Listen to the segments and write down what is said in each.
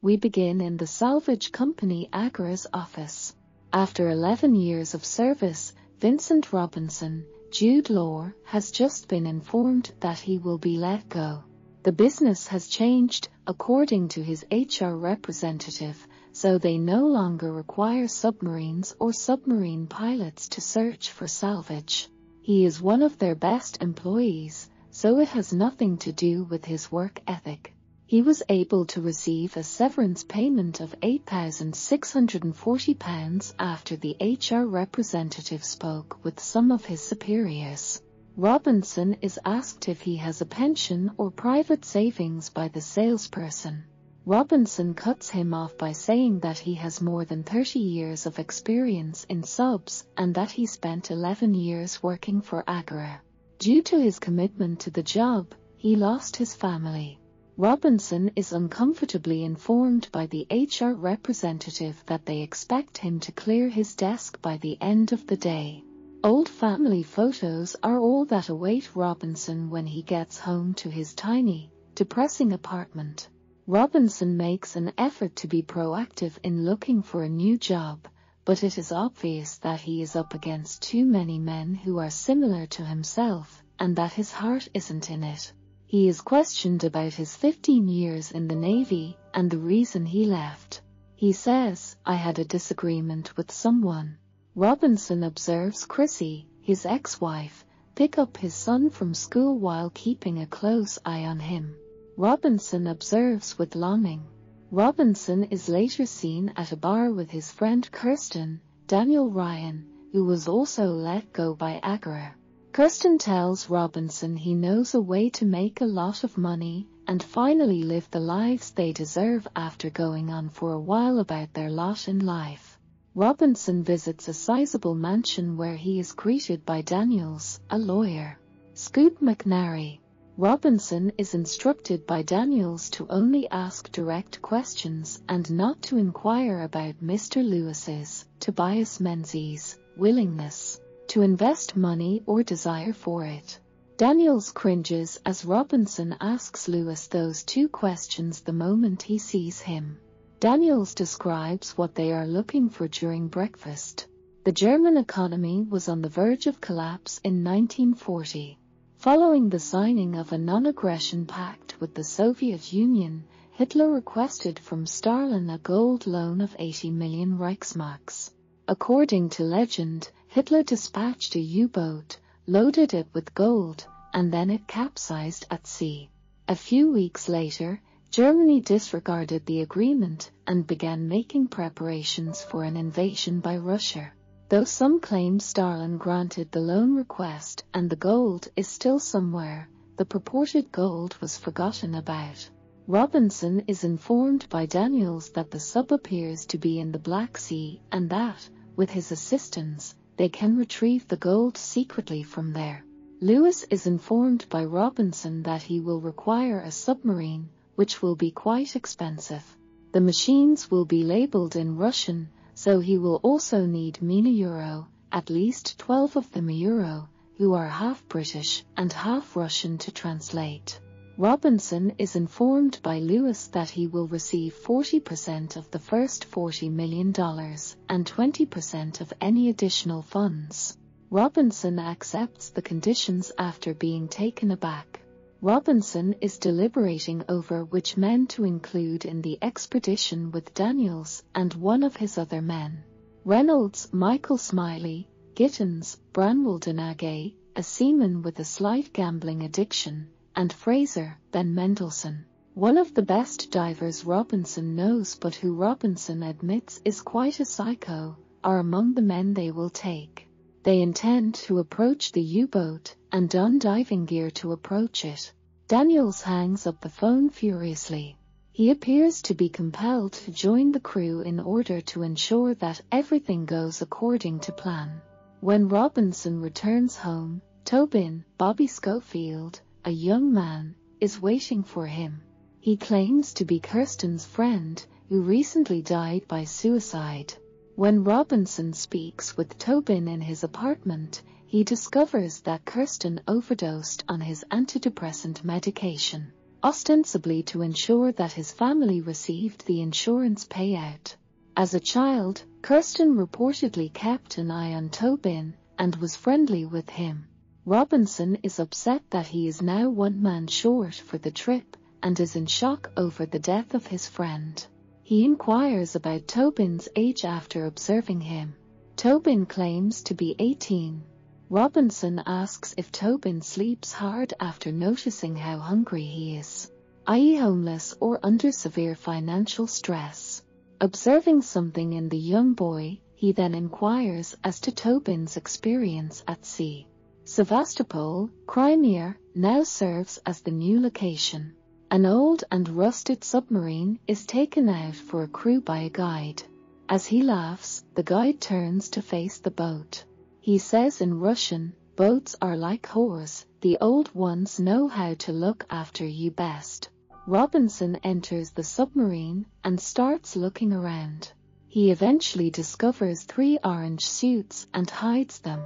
We begin in the salvage company Agora's office. After 11 years of service, Vincent Robinson, Jude Law, has just been informed that he will be let go. The business has changed, according to his HR representative, so they no longer require submarines or submarine pilots to search for salvage. He is one of their best employees, so it has nothing to do with his work ethic. He was able to receive a severance payment of £8,640 after the HR representative spoke with some of his superiors. Robinson is asked if he has a pension or private savings by the salesperson. Robinson cuts him off by saying that he has more than 30 years of experience in subs and that he spent 11 years working for Agora. Due to his commitment to the job, he lost his family. Robinson is uncomfortably informed by the HR representative that they expect him to clear his desk by the end of the day. Old family photos are all that await Robinson when he gets home to his tiny, depressing apartment. Robinson makes an effort to be proactive in looking for a new job, but it is obvious that he is up against too many men who are similar to himself and that his heart isn't in it. He is questioned about his 15 years in the Navy and the reason he left. He says, I had a disagreement with someone. Robinson observes Chrissy, his ex-wife, pick up his son from school while keeping a close eye on him. Robinson observes with longing. Robinson is later seen at a bar with his friend Kirsten, Daniel Ryan, who was also let go by Agora. Kirsten tells Robinson he knows a way to make a lot of money and finally live the lives they deserve after going on for a while about their lot in life. Robinson visits a sizable mansion where he is greeted by Daniels, a lawyer. Scoot McNairy. Robinson is instructed by Daniels to only ask direct questions and not to inquire about Mr. Lewis's, Tobias Menzies, willingness to invest money or desire for it. Daniels cringes as Robinson asks Lewis those two questions the moment he sees him. Daniels describes what they are looking for during breakfast. The German economy was on the verge of collapse in 1940. Following the signing of a non-aggression pact with the Soviet Union, Hitler requested from Stalin a gold loan of 80 million Reichsmarks. According to legend, Hitler dispatched a U-boat, loaded it with gold, and then it capsized at sea. A few weeks later, Germany disregarded the agreement and began making preparations for an invasion by Russia. Though some claim Stalin granted the loan request and the gold is still somewhere, the purported gold was forgotten about. Robinson is informed by Daniels that the sub appears to be in the Black Sea and that, with his assistance, they can retrieve the gold secretly from there. Lewis is informed by Robinson that he will require a submarine, which will be quite expensive. The machines will be labeled in Russian, so he will also need Mina Euro, at least 12 of them Euro, who are half British and half Russian to translate. Robinson is informed by Lewis that he will receive 40% of the first $40 million and 20% of any additional funds. Robinson accepts the conditions after being taken aback. Robinson is deliberating over which men to include in the expedition with Daniels and one of his other men. Reynolds, Michael Smiley, Gittins, Branwell Donaghy, a seaman with a slight gambling addiction, and Fraser, Ben Mendelsohn. One of the best divers Robinson knows but who Robinson admits is quite a psycho, are among the men they will take. They intend to approach the U-boat and don diving gear to approach it. Daniels hangs up the phone furiously. He appears to be compelled to join the crew in order to ensure that everything goes according to plan. When Robinson returns home, Tobin, Bobby Schofield, a young man, is waiting for him. He claims to be Kirsten's friend, who recently died by suicide. When Robinson speaks with Tobin in his apartment, he discovers that Kirsten overdosed on his antidepressant medication. ostensibly to ensure that his family received the insurance payout. As a child, Kirsten reportedly kept an eye on Tobin and was friendly with him. Robinson is upset that he is now one man short for the trip and is in shock over the death of his friend. He inquires about Tobin's age after observing him. Tobin claims to be 18. Robinson asks if Tobin sleeps hard after noticing how hungry he is, i.e. homeless or under severe financial stress. Observing something in the young boy, he then inquires as to Tobin's experience at sea. Sevastopol, Crimea, now serves as the new location. An old and rusted submarine is taken out for a crew by a guide. As he laughs, the guide turns to face the boat. He says in Russian, boats are like whores, the old ones know how to look after you best. Robinson enters the submarine and starts looking around. He eventually discovers three orange suits and hides them.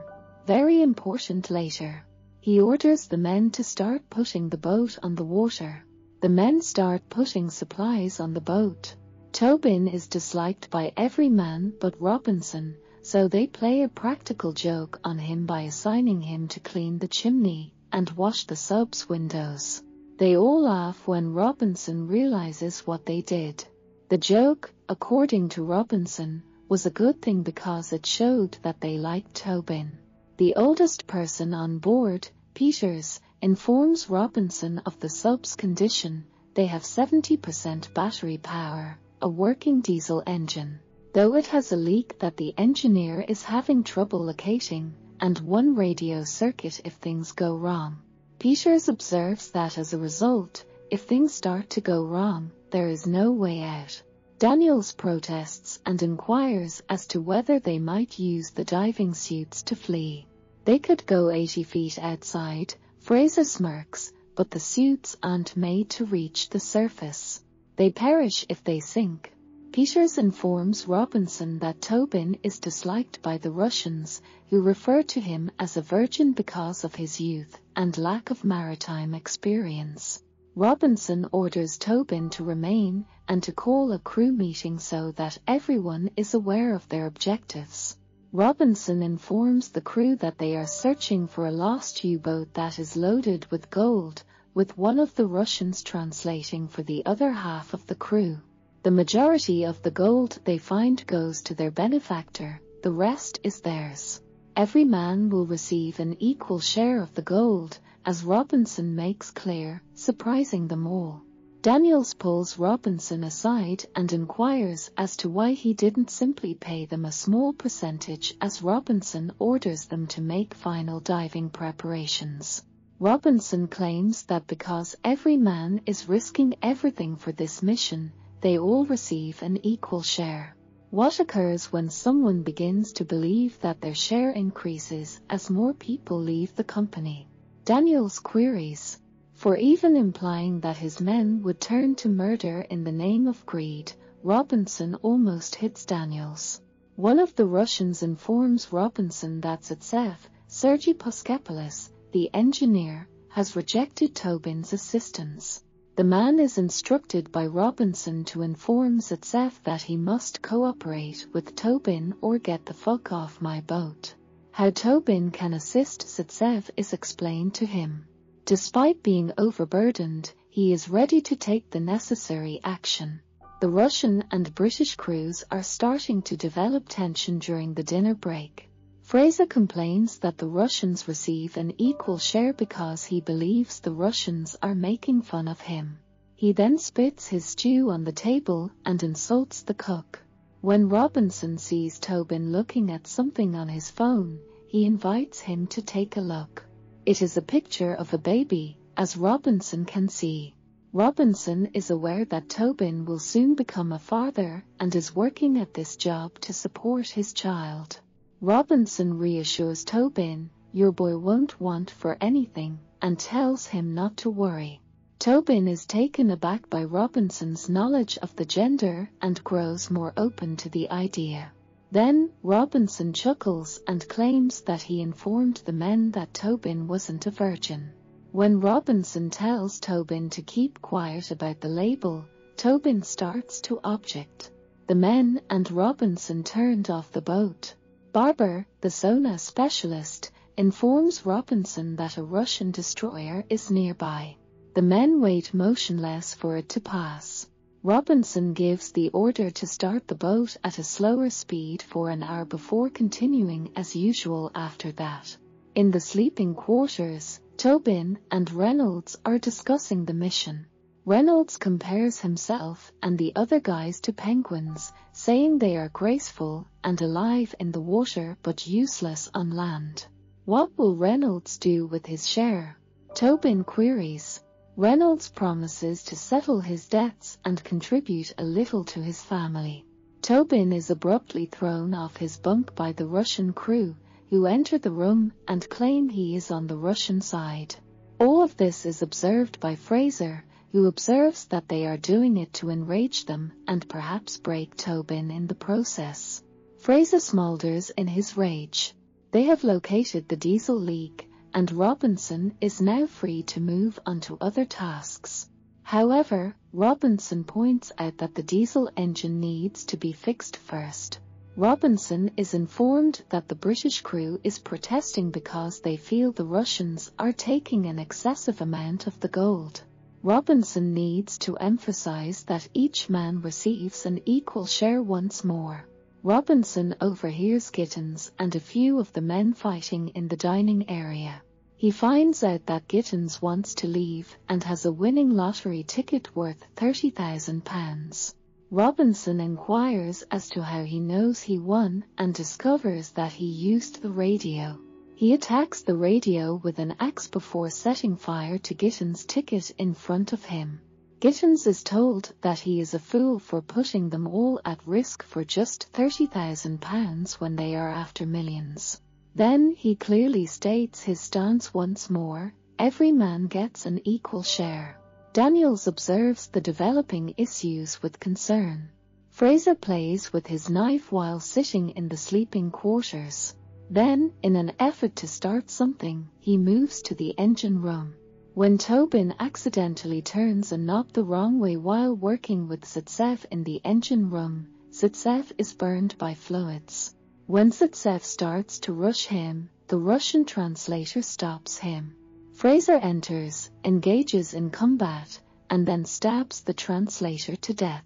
Very important later. He orders the men to start putting the boat on the water. The men start putting supplies on the boat. Tobin is disliked by every man but Robinson, so they play a practical joke on him by assigning him to clean the chimney and wash the sub's windows. They all laugh when Robinson realizes what they did. The joke, according to Robinson, was a good thing because it showed that they liked Tobin. The oldest person on board, Peters, informs Robinson of the sub's condition. They have 70% battery power, a working diesel engine though it has a leak that the engineer is having trouble locating, and one radio circuit if things go wrong. Peters observes that as a result, if things start to go wrong, there is no way out. Daniels protests and inquires as to whether they might use the diving suits to flee. They could go 80 feet outside, Fraser smirks, but the suits aren't made to reach the surface. They perish if they sink. Peters informs Robinson that Tobin is disliked by the Russians, who refer to him as a virgin because of his youth and lack of maritime experience. Robinson orders Tobin to remain and to call a crew meeting so that everyone is aware of their objectives. Robinson informs the crew that they are searching for a lost U-boat that is loaded with gold, with one of the Russians translating for the other half of the crew. The majority of the gold they find goes to their benefactor, the rest is theirs. Every man will receive an equal share of the gold, as Robinson makes clear, surprising them all. Daniels pulls Robinson aside and inquires as to why he didn't simply pay them a small percentage as Robinson orders them to make final diving preparations. Robinson claims that because every man is risking everything for this mission, they all receive an equal share. What occurs when someone begins to believe that their share increases as more people leave the company? Daniels queries, for even implying that his men would turn to murder in the name of greed, Robinson almost hits Daniels. One of the Russians informs Robinson that Zaitsev, Sergei Puskepalis, the engineer, has rejected Tobin's assistance. The man is instructed by Robinson to inform Zaitsev that he must cooperate with Tobin or get the fuck off my boat. How Tobin can assist Zaitsev is explained to him. Despite being overburdened, he is ready to take the necessary action. The Russian and British crews are starting to develop tension during the dinner break. Fraser complains that the Russians receive an equal share because he believes the Russians are making fun of him. He then spits his stew on the table and insults the cook. When Robinson sees Tobin looking at something on his phone, he invites him to take a look. It is a picture of a baby, as Robinson can see. Robinson is aware that Tobin will soon become a father and is working at this job to support his child. Robinson reassures Tobin, your boy won't want for anything, and tells him not to worry. Tobin is taken aback by Robinson's knowledge of the gender and grows more open to the idea. Then, Robinson chuckles and claims that he informed the men that Tobin wasn't a virgin. When Robinson tells Tobin to keep quiet about the label, Tobin starts to object. The men and Robinson turned off the boat. Barber, the sonar specialist, informs Robinson that a Russian destroyer is nearby. The men wait motionless for it to pass. Robinson gives the order to start the boat at a slower speed for an hour before continuing as usual after that. In the sleeping quarters, Tobin and Reynolds are discussing the mission. Reynolds compares himself and the other guys to penguins, saying they are graceful and alive in the water but useless on land. What will Reynolds do with his share? Tobin queries. Reynolds promises to settle his debts and contribute a little to his family. Tobin is abruptly thrown off his bunk by the Russian crew, who enter the room and claim he is on the Russian side. All of this is observed by Fraser, who observes that they are doing it to enrage them and perhaps break Tobin in the process. Fraser smolders in his rage. They have located the diesel leak, and Robinson is now free to move on to other tasks. However, Robinson points out that the diesel engine needs to be fixed first. Robinson is informed that the British crew is protesting because they feel the Russians are taking an excessive amount of the gold. Robinson needs to emphasize that each man receives an equal share once more. Robinson overhears Gittens and a few of the men fighting in the dining area. He finds out that Gittens wants to leave and has a winning lottery ticket worth £30,000. Robinson inquires as to how he knows he won and discovers that he used the radio. He attacks the radio with an axe before setting fire to Gittens' ticket in front of him. Gittens is told that he is a fool for putting them all at risk for just £30,000 when they are after millions. Then he clearly states his stance once more, every man gets an equal share. Daniels observes the developing issues with concern. Fraser plays with his knife while sitting in the sleeping quarters. Then, in an effort to start something, he moves to the engine room. When Tobin accidentally turns a knob the wrong way while working with Zaitsev in the engine room, Zaitsev is burned by fluids. When Zaitsev starts to rush him, the Russian translator stops him. Fraser enters, engages in combat, and then stabs the translator to death.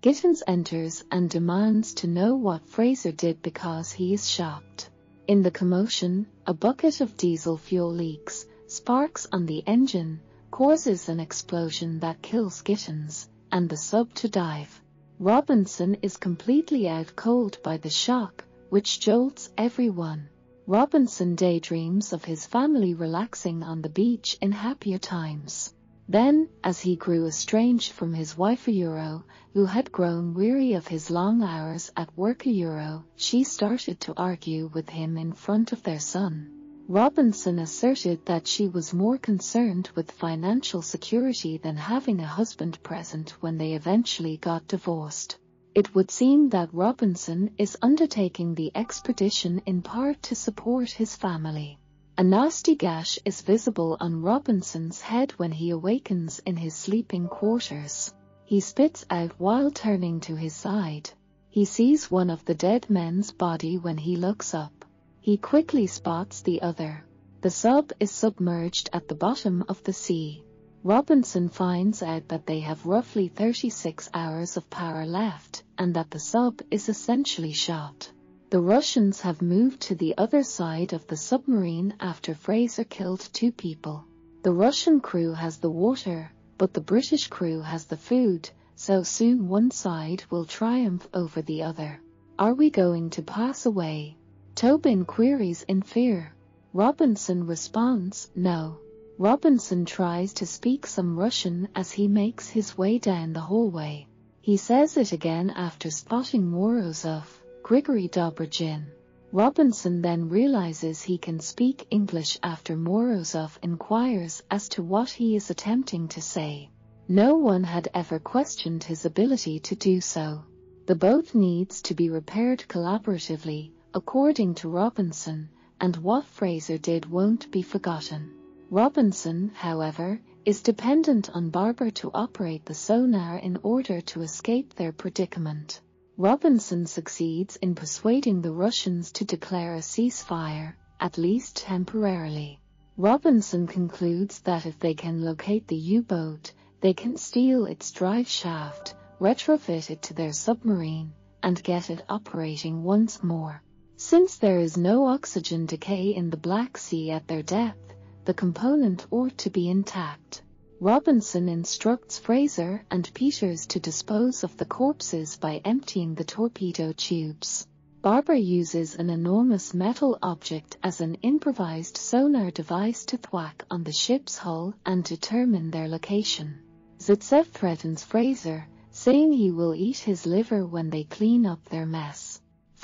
Gittens enters and demands to know what Fraser did because he is shocked. In the commotion, a bucket of diesel fuel leaks, Sparks on the engine causes an explosion that kills Gittens and the sub to dive. Robinson is completely out cold by the shock, which jolts everyone. Robinson daydreams of his family relaxing on the beach in happier times. Then, as he grew estranged from his wife Euro, who had grown weary of his long hours at work Euro, she started to argue with him in front of their son. Robinson asserted that she was more concerned with financial security than having a husband present when they eventually got divorced. It would seem that Robinson is undertaking the expedition in part to support his family. A nasty gash is visible on Robinson's head when he awakens in his sleeping quarters. He spits out while turning to his side. He sees one of the dead men's body when he looks up. He quickly spots the other. The sub is submerged at the bottom of the sea. Robinson finds out that they have roughly 36 hours of power left and that the sub is essentially shot. The Russians have moved to the other side of the submarine after Fraser killed two people. The Russian crew has the water, but the British crew has the food, so soon one side will triumph over the other. Are we going to pass away? Tobin queries in fear. Robinson responds, no. Robinson tries to speak some Russian as he makes his way down the hallway. He says it again after spotting Morozov, Grigory Dobrygin. Robinson then realizes he can speak English after Morozov inquires as to what he is attempting to say. No one had ever questioned his ability to do so. The boat needs to be repaired collaboratively, according to Robinson, and what Fraser did won't be forgotten. Robinson, however, is dependent on Barber to operate the sonar in order to escape their predicament. Robinson succeeds in persuading the Russians to declare a ceasefire, at least temporarily. Robinson concludes that if they can locate the U-boat, they can steal its drive shaft, retrofit it to their submarine, and get it operating once more. Since there is no oxygen decay in the Black Sea at their depth, the component ought to be intact. Robinson instructs Fraser and Peters to dispose of the corpses by emptying the torpedo tubes. Barber uses an enormous metal object as an improvised sonar device to thwack on the ship's hull and determine their location. Zaytsev threatens Fraser, saying he will eat his liver when they clean up their mess.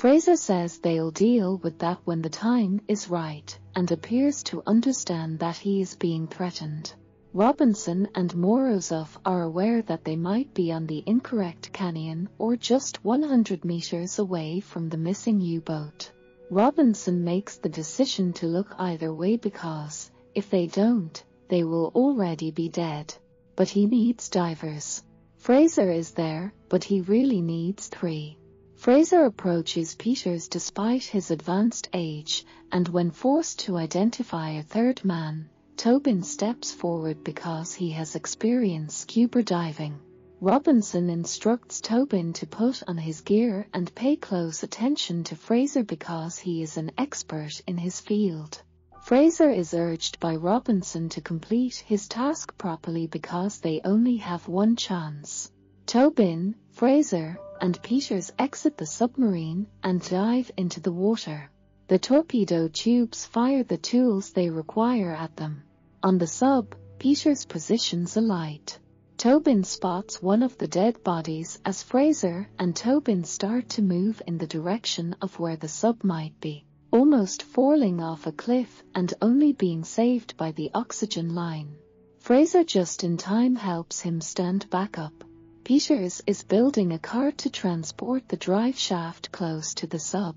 Fraser says they'll deal with that when the time is right, and appears to understand that he is being threatened. Robinson and Morozov are aware that they might be on the incorrect canyon or just 100 meters away from the missing U-boat. Robinson makes the decision to look either way because, if they don't, they will already be dead. But he needs divers. Fraser is there, but he really needs three. Fraser approaches Peters despite his advanced age, and when forced to identify a third man, Tobin steps forward because he has experienced scuba diving. Robinson instructs Tobin to put on his gear and pay close attention to Fraser because he is an expert in his field. Fraser is urged by Robinson to complete his task properly because they only have one chance. Tobin, Fraser, and Peters exit the submarine and dive into the water. The torpedo tubes fire the tools they require at them. On the sub, Peters positions a light. Tobin spots one of the dead bodies as Fraser and Tobin start to move in the direction of where the sub might be, almost falling off a cliff and only being saved by the oxygen line. Fraser just in time helps him stand back up. Peters is building a cart to transport the drive shaft close to the sub.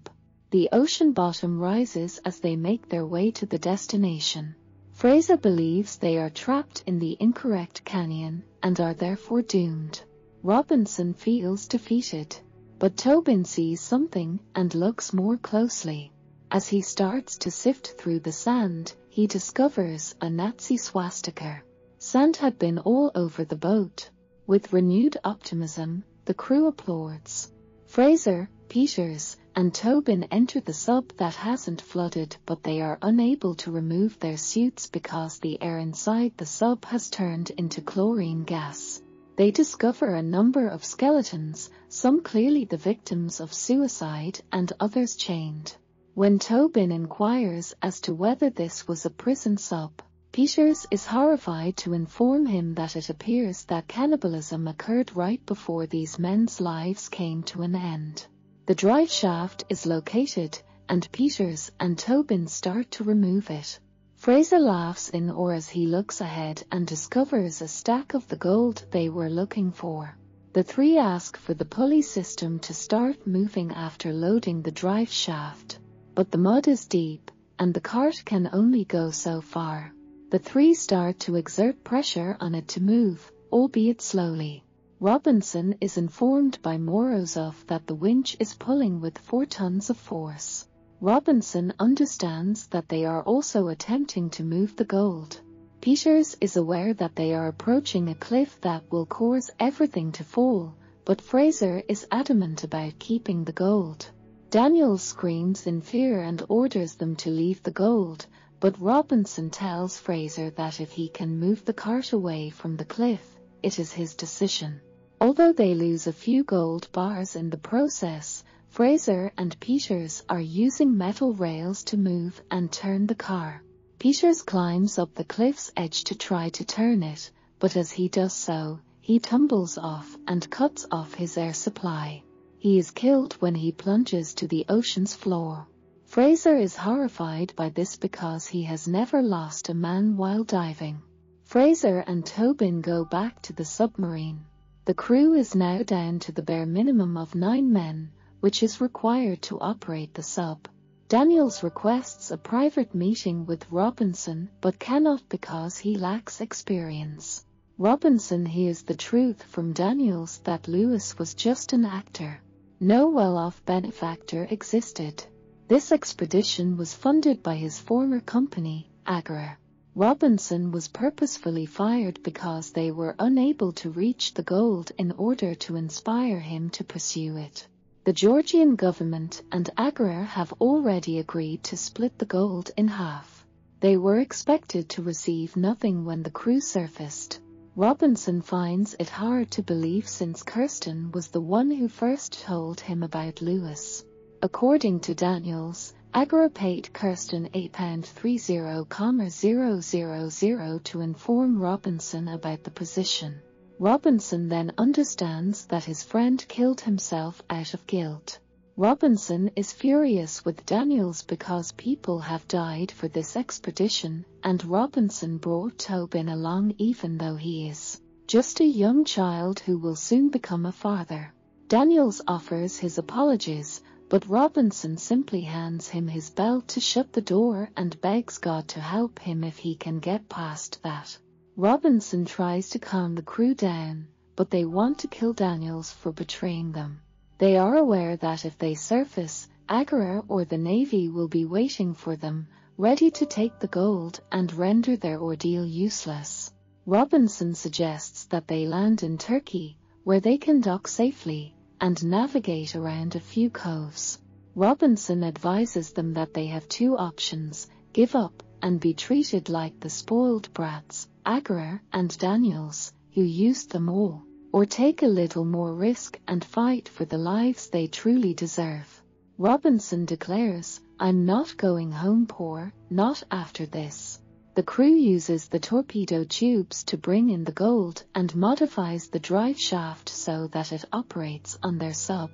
The ocean bottom rises as they make their way to the destination. Fraser believes they are trapped in the incorrect canyon and are therefore doomed. Robinson feels defeated, but Tobin sees something and looks more closely. As he starts to sift through the sand, he discovers a Nazi swastika. Sand had been all over the boat. With renewed optimism, the crew applauds. Fraser, Peters, and Tobin enter the sub that hasn't flooded but they are unable to remove their suits because the air inside the sub has turned into chlorine gas. They discover a number of skeletons, some clearly the victims of suicide and others chained. When Tobin inquires as to whether this was a prison sub, Peters is horrified to inform him that it appears that cannibalism occurred right before these men's lives came to an end. The drive shaft is located, and Peters and Tobin start to remove it. Fraser laughs in or as he looks ahead and discovers a stack of the gold they were looking for. The three ask for the pulley system to start moving after loading the drive shaft, but the mud is deep, and the cart can only go so far. The three start to exert pressure on it to move, albeit slowly. Robinson is informed by Morozov that the winch is pulling with 4 tons of force. Robinson understands that they are also attempting to move the gold. Peters is aware that they are approaching a cliff that will cause everything to fall, but Fraser is adamant about keeping the gold. Daniel screams in fear and orders them to leave the gold, but Robinson tells Fraser that if he can move the cart away from the cliff, it is his decision. Although they lose a few gold bars in the process, Fraser and Peters are using metal rails to move and turn the car. Peters climbs up the cliff's edge to try to turn it, but as he does so, he tumbles off and cuts off his air supply. He is killed when he plunges to the ocean's floor. Fraser is horrified by this because he has never lost a man while diving. Fraser and Tobin go back to the submarine. The crew is now down to the bare minimum of nine men, which is required to operate the sub. Daniels requests a private meeting with Robinson but cannot because he lacks experience. Robinson hears the truth from Daniels that Lewis was just an actor. No well-off benefactor existed. This expedition was funded by his former company, Agora. Robinson was purposefully fired because they were unable to reach the gold in order to inspire him to pursue it. The Georgian government and Agora have already agreed to split the gold in half. They were expected to receive nothing when the crew surfaced. Robinson finds it hard to believe since Kirsten was the one who first told him about Lewis. According to Daniels, Agora paid Kirsten £8.30,000 to inform Robinson about the position. Robinson then understands that his friend killed himself out of guilt. Robinson is furious with Daniels because people have died for this expedition, and Robinson brought Tobin along even though he is just a young child who will soon become a father. Daniels offers his apologies, but Robinson simply hands him his belt to shut the door and begs God to help him if he can get past that. Robinson tries to calm the crew down, but they want to kill Daniels for betraying them. They are aware that if they surface, Agora or the Navy will be waiting for them, ready to take the gold and render their ordeal useless. Robinson suggests that they land in Turkey, where they can dock safely, and navigate around a few coves. Robinson advises them that they have two options, give up and be treated like the spoiled brats, Agora and Daniels, who used them all, or take a little more risk and fight for the lives they truly deserve. Robinson declares, I'm not going home poor, not after this. The crew uses the torpedo tubes to bring in the gold and modifies the drive shaft so that it operates on their sub.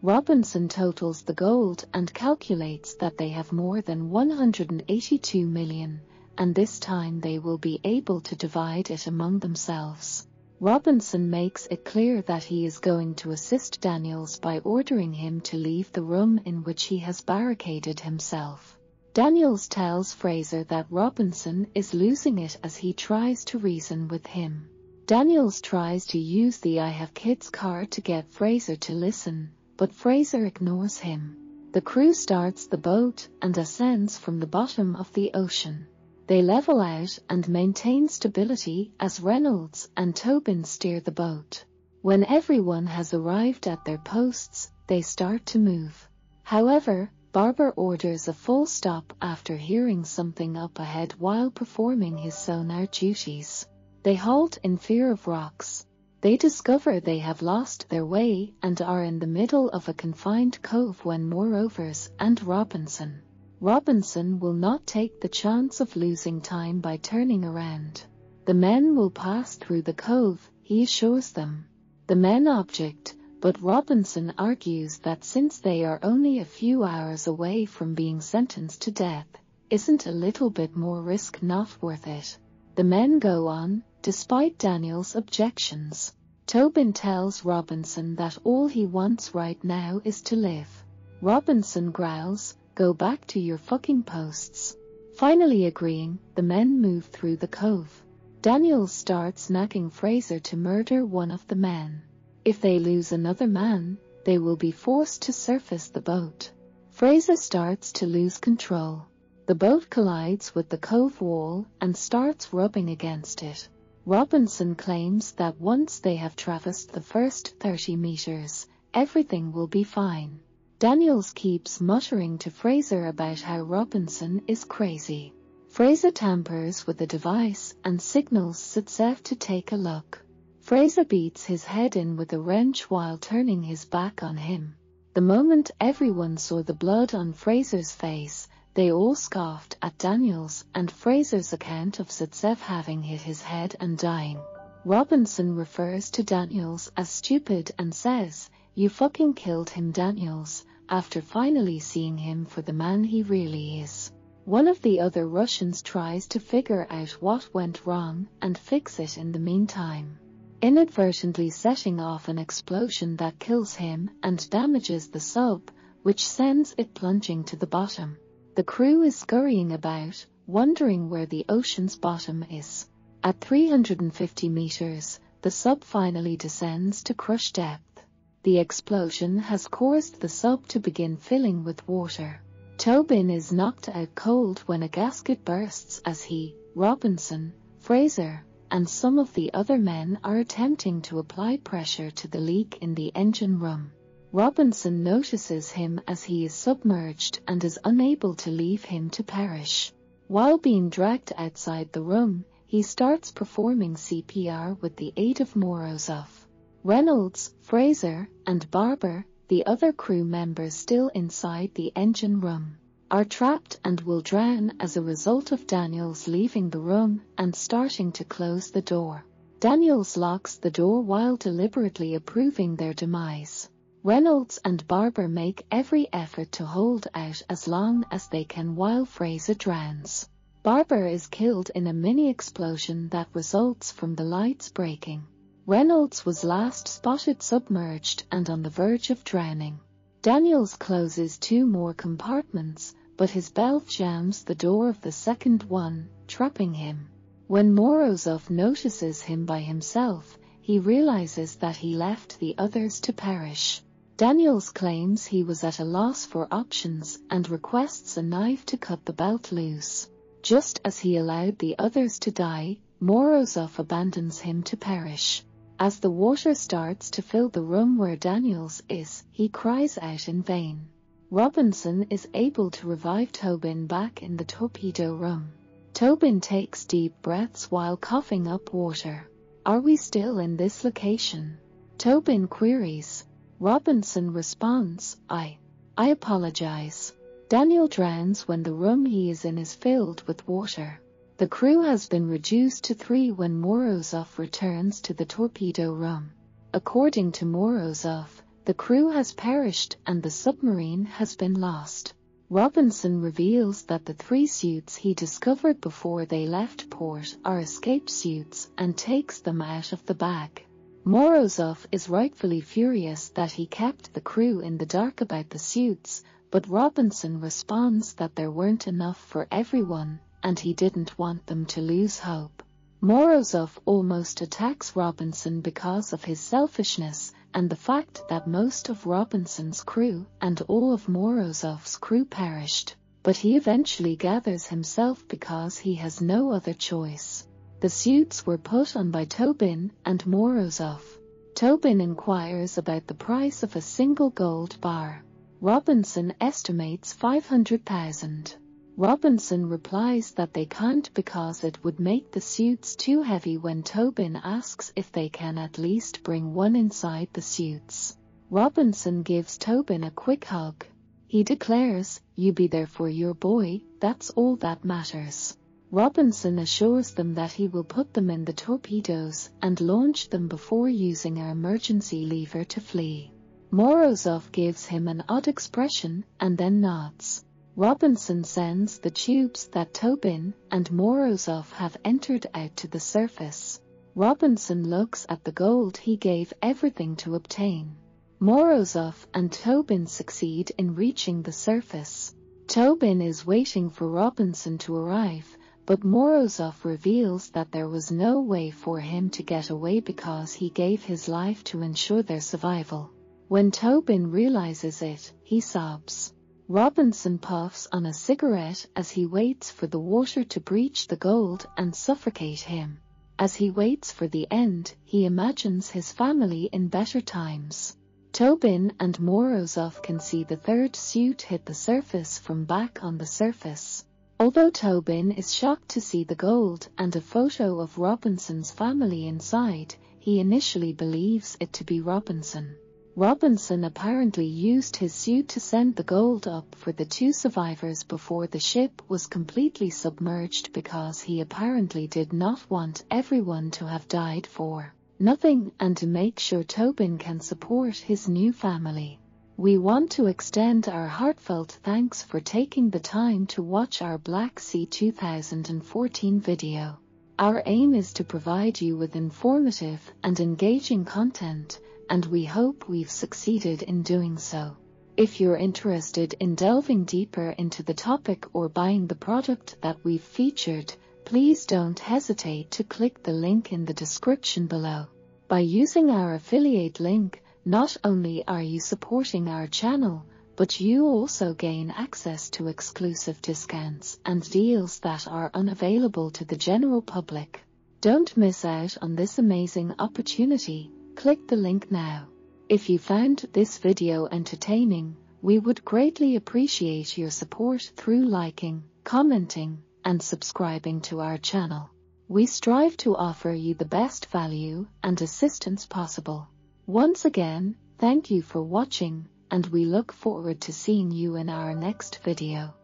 Robinson totals the gold and calculates that they have more than 182 million, and this time they will be able to divide it among themselves. Robinson makes it clear that he is going to assist Daniels by ordering him to leave the room in which he has barricaded himself. Daniels tells Fraser that Robinson is losing it as he tries to reason with him. Daniels tries to use the I have kids card to get Fraser to listen, but Fraser ignores him. The crew starts the boat and ascends from the bottom of the ocean. They level out and maintain stability as Reynolds and Tobin steer the boat. When everyone has arrived at their posts, they start to move. However, Barber orders a full stop after hearing something up ahead while performing his sonar duties. They halt in fear of rocks. They discover they have lost their way and are in the middle of a confined cove when Morozov and Robinson. Robinson will not take the chance of losing time by turning around. The men will pass through the cove, he assures them. The men object, but Robinson argues that since they are only a few hours away from being sentenced to death, isn't a little bit more risk not worth it? The men go on, despite Daniel's objections. Tobin tells Robinson that all he wants right now is to live. Robinson growls, go back to your fucking posts. Finally agreeing, the men move through the cove. Daniel starts nagging Fraser to murder one of the men. If they lose another man, they will be forced to surface the boat. Fraser starts to lose control. The boat collides with the cove wall and starts rubbing against it. Robinson claims that once they have traversed the first 30 meters, everything will be fine. Daniels keeps muttering to Fraser about how Robinson is crazy. Fraser tampers with the device and signals Zaytsev to take a look. Fraser beats his head in with a wrench while turning his back on him. The moment everyone saw the blood on Fraser's face, they all scoffed at Daniels and Fraser's account of Zaytsev having hit his head and dying. Robinson refers to Daniels as stupid and says, You fucking killed him Daniels, after finally seeing him for the man he really is. One of the other Russians tries to figure out what went wrong and fix it in the meantime inadvertently setting off an explosion that kills him and damages the sub, which sends it plunging to the bottom. The crew is scurrying about, wondering where the ocean's bottom is. At 350 meters, the sub finally descends to crush depth. The explosion has caused the sub to begin filling with water. Tobin is knocked out cold when a gasket bursts as he, Robinson, Fraser, and some of the other men are attempting to apply pressure to the leak in the engine room. Robinson notices him as he is submerged and is unable to leave him to perish. While being dragged outside the room, he starts performing CPR with the aid of Morozov. Reynolds, Fraser, and Barber, the other crew members still inside the engine room, are trapped and will drown as a result of Daniels leaving the room and starting to close the door. Daniels locks the door while deliberately approving their demise. Reynolds and Barber make every effort to hold out as long as they can while Fraser drowns. Barber is killed in a mini explosion that results from the lights breaking. Reynolds was last spotted submerged and on the verge of drowning. Daniels closes two more compartments, but his belt jams the door of the second one, trapping him. When Morozov notices him by himself, he realizes that he left the others to perish. Daniels claims he was at a loss for options and requests a knife to cut the belt loose. Just as he allowed the others to die, Morozov abandons him to perish. As the water starts to fill the room where Daniels is, he cries out in vain. Robinson is able to revive Tobin back in the torpedo room. Tobin takes deep breaths while coughing up water. Are we still in this location? Tobin queries. Robinson responds, I. I apologize. Daniel drowns when the room he is in is filled with water. The crew has been reduced to three when Morozov returns to the torpedo room. According to Morozov, the crew has perished and the submarine has been lost. Robinson reveals that the three suits he discovered before they left port are escape suits and takes them out of the bag. Morozov is rightfully furious that he kept the crew in the dark about the suits, but Robinson responds that there weren't enough for everyone and he didn't want them to lose hope. Morozov almost attacks Robinson because of his selfishness and the fact that most of Robinson's crew and all of Morozov's crew perished, but he eventually gathers himself because he has no other choice. The suits were put on by Tobin and Morozov. Tobin inquires about the price of a single gold bar. Robinson estimates 500,000. Robinson replies that they can't because it would make the suits too heavy when Tobin asks if they can at least bring one inside the suits. Robinson gives Tobin a quick hug. He declares, you be there for your boy, that's all that matters. Robinson assures them that he will put them in the torpedoes and launch them before using an emergency lever to flee. Morozov gives him an odd expression and then nods. Robinson sends the tubes that Tobin and Morozov have entered out to the surface. Robinson looks at the gold he gave everything to obtain. Morozov and Tobin succeed in reaching the surface. Tobin is waiting for Robinson to arrive but Morozov reveals that there was no way for him to get away because he gave his life to ensure their survival. When Tobin realizes it, he sobs. Robinson puffs on a cigarette as he waits for the water to breach the gold and suffocate him. As he waits for the end, he imagines his family in better times. Tobin and Morozov can see the third suit hit the surface from back on the surface. Although Tobin is shocked to see the gold and a photo of Robinson's family inside, he initially believes it to be Robinson. Robinson apparently used his suit to send the gold up for the two survivors before the ship was completely submerged because he apparently did not want everyone to have died for nothing and to make sure Tobin can support his new family. We want to extend our heartfelt thanks for taking the time to watch our Black Sea 2014 video. Our aim is to provide you with informative and engaging content, and we hope we've succeeded in doing so. If you're interested in delving deeper into the topic or buying the product that we've featured, please don't hesitate to click the link in the description below. By using our affiliate link, not only are you supporting our channel, but you also gain access to exclusive discounts and deals that are unavailable to the general public. Don't miss out on this amazing opportunity. Click the link now. If you found this video entertaining, we would greatly appreciate your support through liking, commenting, and subscribing to our channel. We strive to offer you the best value and assistance possible. Once again, thank you for watching, and we look forward to seeing you in our next video.